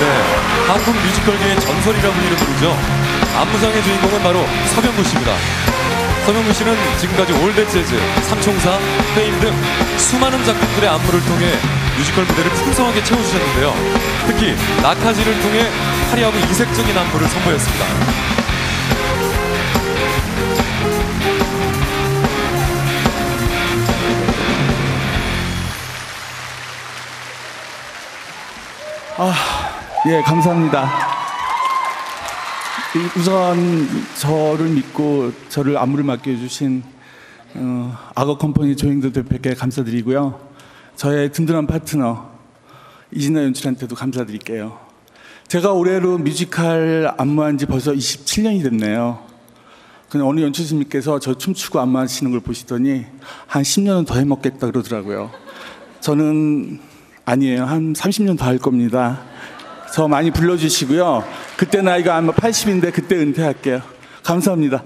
네, 한국 뮤지컬계의 전설이라 불리는 분이죠. 안무상의 주인공은 바로 서병구 씨입니다. 서병구 씨는 지금까지 올댓재즈, 삼총사, 페임 등 수많은 작품들의 안무를 통해 뮤지컬 무대를 풍성하게 채워주셨는데요. 특히 라카지를 통해 화려하고 이색적인 안무를 선보였습니다. 예, 감사합니다. 이- 우선 저를 믿고 저를 안무를 맡겨주신 어, 악어 컴퍼니 조행도 대표께 감사드리고요. 저의 든든한 파트너 이진아 연출한테도 감사드릴게요. 제가 올해로 뮤지컬 안무한 지 벌써 27년이 됐네요. 근데 어느 연출님께서 저 춤추고 안무하시는 걸 보시더니 한 10년은 더 해먹겠다 그러더라고요. 저는 아니에요. 한 30년 더 할 겁니다. 저 많이 불러주시고요. 그때 나이가 아마 80인데 그때 은퇴할게요. 감사합니다.